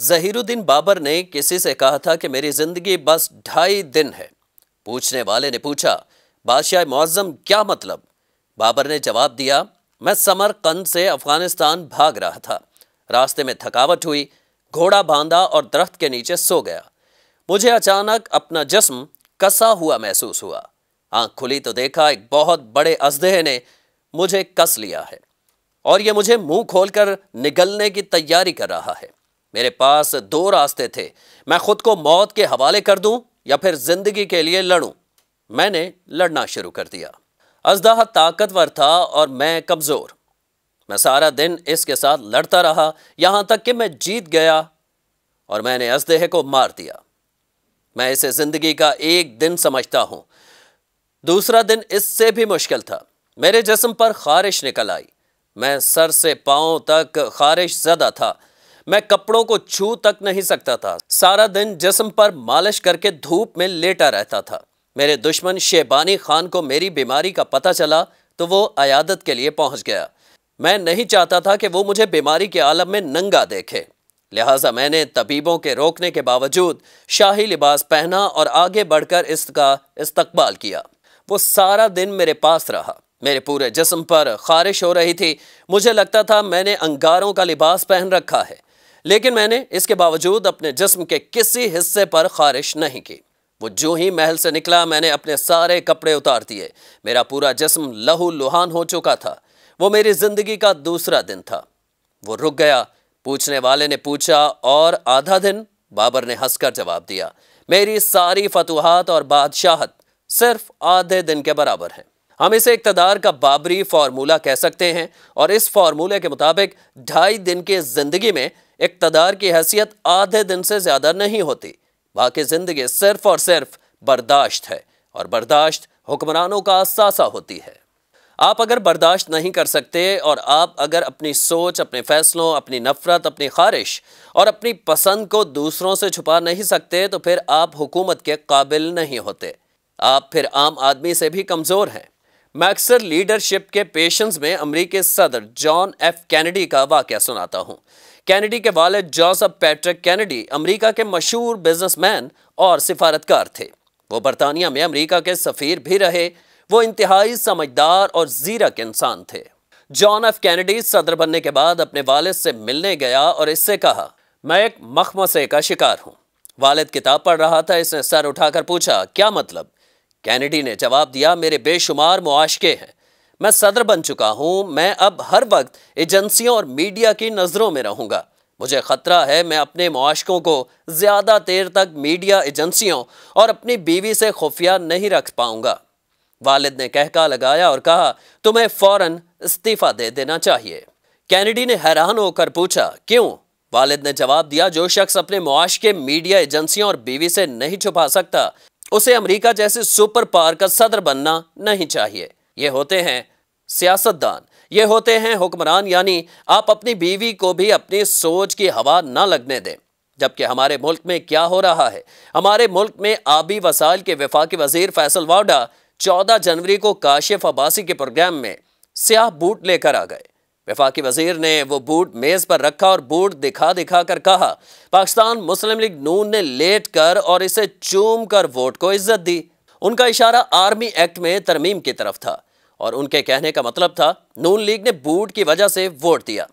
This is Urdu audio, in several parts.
ظہیر الدین بابر نے کسی سے کہا تھا کہ میری زندگی بس ڈھائی دن ہے۔ پوچھنے والے نے پوچھا، بادشاہ معظم کیا مطلب؟ بابر نے جواب دیا، میں سمر قند سے افغانستان بھاگ رہا تھا۔ راستے میں تھکاوٹ ہوئی، گھوڑا باندھا اور درخت کے نیچے سو گیا۔ مجھے اچانک اپنا جسم کسا ہوا محسوس ہوا۔ آنکھ کھلی تو دیکھا، ایک بہت بڑے ازدہ نے مجھے کس لیا ہے۔ اور یہ مجھے منہ کھول کر نگلنے کی تیاری کر رہا ہے۔ میرے پاس دو راستے تھے۔ میں خود کو موت کے حوالے کر دوں یا پھر زندگی کے لیے لڑوں۔ میں نے لڑنا شروع کر دیا۔ ازدہ طاقتور تھا اور میں کمزور۔ میں سارا دن اس کے ساتھ لڑتا رہا۔ یہاں تک کہ میں جیت گیا اور میں نے ازدہ کو مار دیا۔ میں اسے زندگی کا ایک دن سمجھتا ہوں۔ دوسرا دن اس سے بھی مشکل تھا۔ میرے جسم پر خارش نکل آئی۔ میں سر سے پاؤں تک خارش زدہ تھا۔ میں کپڑوں کو چھو تک نہیں سکتا تھا۔ سارا دن جسم پر مالش کر کے دھوپ میں لیٹا رہتا تھا۔ میرے دشمن شیبانی خان کو میری بیماری کا پتہ چلا تو وہ عیادت کے لیے پہنچ گیا۔ میں نہیں چاہتا تھا کہ وہ مجھے بیماری کے عالم میں ننگا دیکھے۔ لہٰذا میں نے طبیبوں کے روکنے کے باوجود شاہی لباس پہنا اور آگے بڑھ کر اس کا استقبال کیا۔ وہ سارا دن میرے پاس رہا۔ میرے پورے جسم پر خارش ہو رہی تھی۔ مجھے لگتا تھا میں نے انگاروں کا لباس پہن رکھا ہے۔ لیکن میں نے اس کے باوجود اپنے جسم کے کسی حصے پر خارش نہیں کی۔ وہ جو ہی محل سے نکلا، میں نے اپنے سارے کپڑے اتار دیے۔ میرا پورا جسم لہو لہان ہو چکا تھا۔ وہ میری زندگی کا دوسرا دن تھا۔ وہ رک گیا۔ پوچھنے والے نے پوچھا، اور آدھا دن؟ بابر نے ہنس کر جواب دیا۔ میری ساری فتوحات اور بادشاہت صرف آدھے دن کے برابر ہیں۔ ہم اسے اقتدار کا بابری فارمولہ کہہ سکتے ہیں۔ اور اس فارمولے کے مطابق ڈھائی دن کی زندگی میں اقتدار کی حیثیت آدھے دن سے زیادہ نہیں ہوتی۔ باقی زندگی صرف اور صرف برداشت ہے اور برداشت حکمرانوں کا اثاثہ ہوتی ہے۔ آپ اگر برداشت نہیں کر سکتے اور آپ اگر اپنی سوچ، اپنے فیصلوں، اپنی نفرت، اپنی خواہش اور اپنی پسند کو دوسروں سے چھپا نہیں سکتے تو پھر آپ حکومت کے قابل نہیں ہوتے۔ آپ پھر عام آدمی سے بھی کمزور ہیں۔ میں اکثر لیڈرشپ کے پیشنز میں امریکی صدر جان ایف کینیڈی کا واقعہ سناتا ہوں۔ کینیڈی کے والد جوزف پیٹرک کینیڈی امریکہ کے مشہور بزنس مین اور سفارتکار تھے۔ وہ برطانیہ میں امریکہ کے سفیر بھی رہے۔ وہ انتہائی سمجھدار اور زیرک انسان تھے۔ جان ایف کینیڈی صدر بننے کے بعد اپنے والد سے ملنے گیا اور اس سے کہا، میں ایک مخمسے کا شکار ہوں۔ والد کتاب پڑھ رہا تھا، اس نے سر اٹھا کر پوچھا، کیا مطلب؟ کینیڈی نے جواب دیا، میرے بے شمار معاشقے ہیں۔ میں صدر بن چکا ہوں، میں اب ہر وقت ایجنسیوں اور میڈیا کی نظروں میں رہوں گا۔ مجھے خطرہ ہے میں اپنے معاشقوں کو زیادہ دیر تک میڈیا ایجنسیوں اور اپنی بیوی سے خفیہ نہیں رکھ پاؤں گا۔ والد نے کہکا لگایا اور کہا، تمہیں فوراً استعفیٰ دے دینا چاہیے۔ کینیڈی نے حیران ہو کر پوچھا، کیوں؟ والد نے جواب دیا، جو شخص اپنے معاشقے، میڈیا ایجنسیوں اور بیوی سے نہیں چھپا سکتا، اسے امریکہ جیسے سپر پار کا صدر بننا نہیں چاہیے۔ یہ ہوتے ہیں سیاست دان یہ ہوتے ہیں حکمران یعنی آپ اپنی بیوی کو بھی اپنی سوچ کی ہوا نہ لگنے دیں۔ جبکہ ہمارے ملک میں کیا ہو رہا ہے؟ ہمارے ملک میں آبی وسائل کے وفاقی وزیر فیصل واڈا چودہ جنوری کو کاشف عباسی کے پروگرام میں سیاہ بوٹ لے کر آ گئے۔ وفاقی وزیر نے وہ بوٹ میز پر رکھا اور بوٹ دکھا دکھا کر کہا، پاکستان مسلم لیگ نون نے لیٹ کر اور اسے چوم کر ووٹ کو عزت دی۔ ان کا اشارہ آرمی ایکٹ میں ترمیم کی طرف تھا۔ اور ان کے کہنے کا مطلب تھا، نون لیگ نے بوٹ کی وجہ سے ووٹ دیا۔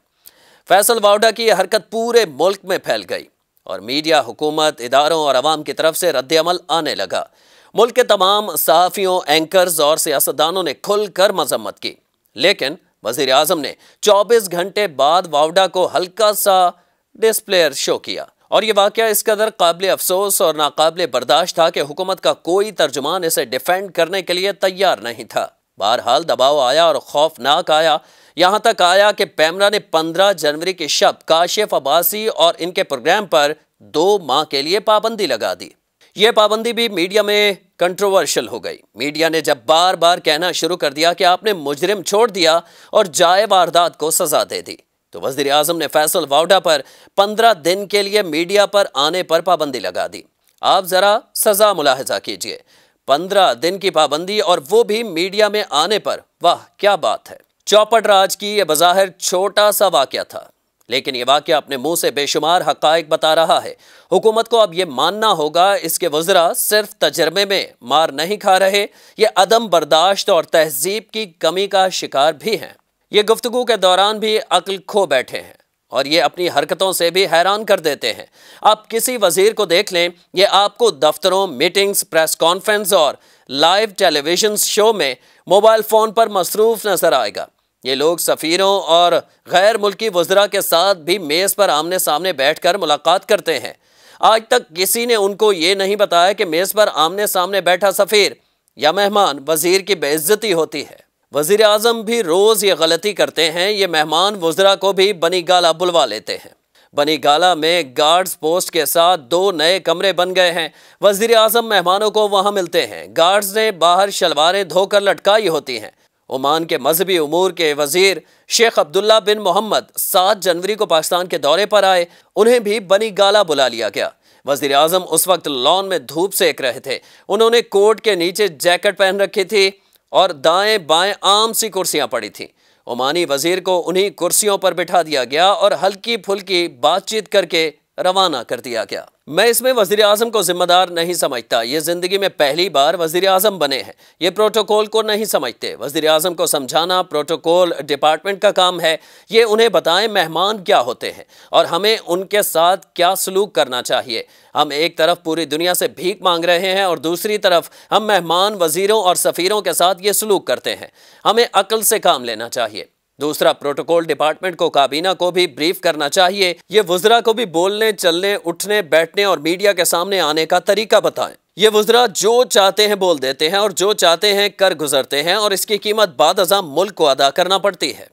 فیصل واؤڈا کی یہ حرکت پورے ملک میں پھیل گئی اور میڈیا، حکومت، اداروں اور عوام کی طرف سے رد عمل آنے لگا۔ ملک کے تمام صحافیوں، اینکرز اور سیاستدانوں نے کھل کر مذمت کی۔ لیکن وزیر اعظم نے چوبیس گھنٹے بعد واؤڈا کو ہلکا سا ڈسپلیئر شو کیا۔ اور یہ واقعہ اس قدر قابل افسوس اور ناقابل برداشت تھا کہ حکومت کا کوئی ترجمان اسے ڈیفینڈ کرنے کے لیے تیار نہیں تھا۔ بہرحال دباؤ آیا اور خوفناک آیا۔ یہاں تک آیا کہ پیمرا نے پندرہ جنوری کے شب کاشف عباسی اور ان کے پروگرام پر دو ماہ کے لیے پابندی لگا دی۔ یہ پابندی بھی میڈیا میں کنٹروورشل ہو گئی۔ میڈیا نے جب بار بار کہنا شروع کر دیا کہ آپ نے مجرم چھوڑ دیا اور جائے واردات کو سزا دے دی، تو وزیر اعظم نے فیصل واؤڈا پر پندرہ دن کے لیے میڈیا پر آنے پر پابندی لگا دی۔ آپ ذرا سزا ملاحظہ کیجیے۔ پندرہ دن کی پابندی اور وہ بھی میڈیا میں آنے پر۔ واہ، کیا بات ہے۔ چوپٹ راج کی یہ بظاہر چھوٹا سا واقعہ تھا۔ لیکن یہ واقعہ اپنے منہ سے بے شمار حقائق بتا رہا ہے۔ حکومت کو اب یہ ماننا ہوگا، اس کے وزراء صرف تجربے میں مار نہیں کھا رہے، یہ عدم برداشت اور تہذیب کی کمی کا شکار بھی ہیں۔ یہ گفتگو کے دوران بھی عقل کھو بیٹھے ہیں۔ اور یہ اپنی حرکتوں سے بھی حیران کر دیتے ہیں۔ آپ کسی وزیر کو دیکھ لیں، یہ آپ کو دفتروں میٹنگز پریس کانفرنس اور لائیو ٹیلی ویژن شو میں موبائل فون پر مصروف نظر آئے گا۔ یہ لوگ سفیروں اور غیر ملکی وزراء کے ساتھ بھی میز پر آمنے سامنے بیٹھ کر ملاقات کرتے ہیں۔ آج تک کسی نے ان کو یہ نہیں بتایا کہ میز پر آمنے سامنے بیٹھا سفیر یا مہمان وزیر کی بے عزتی ہوتی ہے۔ وزیر اعظم بھی روز یہ غلطی کرتے ہیں، یہ مہمان وزراء کو بھی بنی گالا بلوا لیتے ہیں۔ بنی گالا میں گارڈز پوسٹ کے ساتھ دو نئے کمرے بن گئے ہیں۔ وزیر اعظم مہمانوں کو وہاں ملتے ہیں۔ گارڈز نے باہر شلواریں دھو کر لٹکائی ہوتی ہیں۔ عمان کے مذہبی امور کے وزیر شیخ عبداللہ بن محمد سات جنوری کو پاکستان کے دورے پر آئے، انہیں بھی بنی گالا بلا لیا گیا۔ وزیر اعظم اس وقت لان میں دھوپ سیک رہے تھے۔ انہوں نے کوٹ کے نیچے جیکٹ پہن رکھی تھی۔ اور دائیں بائیں عام سی کرسیاں پڑی تھیں۔ عمانی وزیر کو انہی کرسیوں پر بٹھا دیا گیا اور ہلکی پھلکی بات چیت کر کے روانہ کر دیا گیا۔ میں اس میں وزیر اعظم کو ذمہ دار نہیں سمجھتا۔ یہ زندگی میں پہلی بار وزیر اعظم بنے ہیں۔ یہ پروٹوکول کو نہیں سمجھتے۔ وزیر اعظم کو سمجھانا پروٹوکول ڈپارٹمنٹ کا کام ہے۔ یہ انہیں بتائیں مہمان کیا ہوتے ہیں اور ہمیں ان کے ساتھ کیا سلوک کرنا چاہیے۔ ہم ایک طرف پوری دنیا سے بھیک مانگ رہے ہیں اور دوسری طرف ہم مہمان وزیروں اور سفیروں کے ساتھ یہ سلوک کرتے ہیں۔ ہمیں عقل سے کام لینا چاہیے۔ دوسرا پروٹوکول ڈپارٹمنٹ کو کابینہ کو بھی بریف کرنا چاہیے۔ یہ وزراء کو بھی بولنے، چلنے، اٹھنے، بیٹھنے اور میڈیا کے سامنے آنے کا طریقہ بتائیں۔ یہ وزراء جو چاہتے ہیں بول دیتے ہیں اور جو چاہتے ہیں کر گزرتے ہیں اور اس کی قیمت بعد ازاں ملک کو ادا کرنا پڑتی ہے۔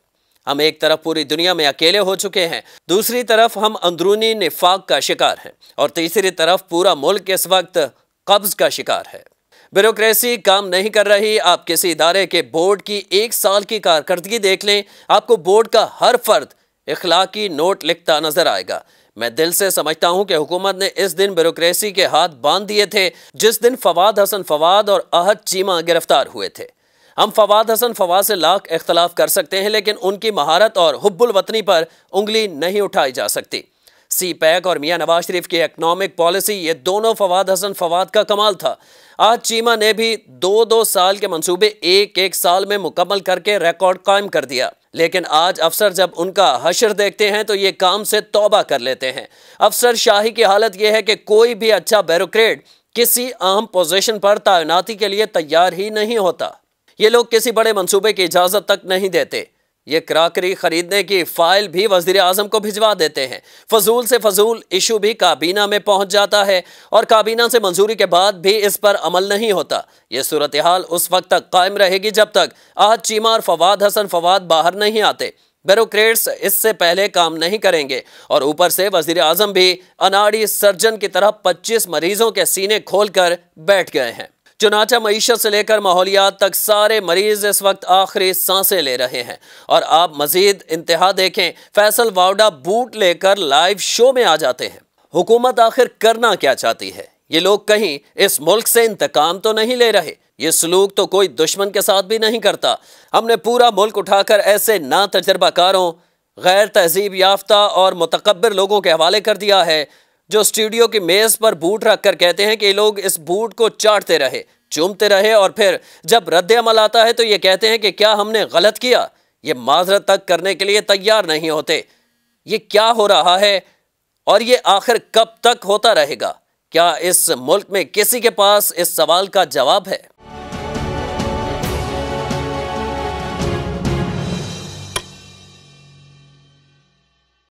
ہم ایک طرف پوری دنیا میں اکیلے ہو چکے ہیں، دوسری طرف ہم اندرونی نفاق کا شکار ہیں اور تیسری طرف پورا ملک اس وقت قبض کا شکار ہے۔ بیوروکریسی کام نہیں کر رہی، آپ کسی ادارے کے بورڈ کی ایک سال کی کارکردگی دیکھ لیں، آپ کو بورڈ کا ہر فرد اخلاقی نوٹ لکھتا نظر آئے گا۔ میں دل سے سمجھتا ہوں کہ حکومت نے اس دن بیوروکریسی کے ہاتھ باندھ دیے تھے، جس دن فواد حسن فواد اور احد چیمہ گرفتار ہوئے تھے۔ ہم فواد حسن فواد سے لاکھ اختلاف کر سکتے ہیں، لیکن ان کی مہارت اور حب الوطنی پر انگلی نہیں اٹھائی جا سکتی۔ سی پیک اور میاں نواز شریف کی اکنامک پالیسی یہ دونوں فواد حسن فواد کا کمال تھا۔ آج چیمہ نے بھی دو دو سال کے منصوبے ایک ایک سال میں مکمل کر کے ریکارڈ قائم کر دیا۔ لیکن آج افسر جب ان کا حشر دیکھتے ہیں تو یہ کام سے توبہ کر لیتے ہیں۔ افسر شاہی کی حالت یہ ہے کہ کوئی بھی اچھا بیروکریٹ کسی اہم پوزیشن پر تعیناتی کے لیے تیار ہی نہیں ہوتا۔ یہ لوگ کسی بڑے منصوبے کی اجازت تک نہیں دیتے۔ یہ کراکری خریدنے کی فائل بھی وزیر اعظم کو بھجوا دیتے ہیں۔ فضول سے فضول ایشو بھی کابینہ میں پہنچ جاتا ہے اور کابینہ سے منظوری کے بعد بھی اس پر عمل نہیں ہوتا۔ یہ صورتحال اس وقت تک قائم رہے گی جب تک آج چیمار فواد حسن فواد باہر نہیں آتے۔ بیروکریٹس اس سے پہلے کام نہیں کریں گے اور اوپر سے وزیر اعظم بھی اناڑی سرجن کی طرح پچیس مریضوں کے سینے کھول کر بیٹھ گئے ہیں۔ چنانچہ معیشت سے لے کر ماحولیات تک سارے مریض اس وقت آخری سانسیں لے رہے ہیں۔ اور آپ مزید انتہا دیکھیں، فیصل واؤڈا بوٹ لے کر لائیو شو میں آ جاتے ہیں۔ حکومت آخر کرنا کیا چاہتی ہے؟ یہ لوگ کہیں اس ملک سے انتقام تو نہیں لے رہے، یہ سلوک تو کوئی دشمن کے ساتھ بھی نہیں کرتا۔ ہم نے پورا ملک اٹھا کر ایسے نا تجربہ کاروں، غیر تہذیب یافتہ اور متقبر لوگوں کے حوالے کر دیا ہے، جو اسٹوڈیو کی میز پر بوٹ رکھ کر کہتے ہیں کہ یہ لوگ اس بوٹ کو چاٹتے رہے۔ چومتے رہے اور پھر جب رد عمل آتا ہے تو یہ کہتے ہیں کہ کیا ہم نے غلط کیا؟ یہ معذرت تک کرنے کے لیے تیار نہیں ہوتے۔ یہ کیا ہو رہا ہے؟ اور یہ آخر کب تک ہوتا رہے گا؟ کیا اس ملک میں کسی کے پاس اس سوال کا جواب ہے؟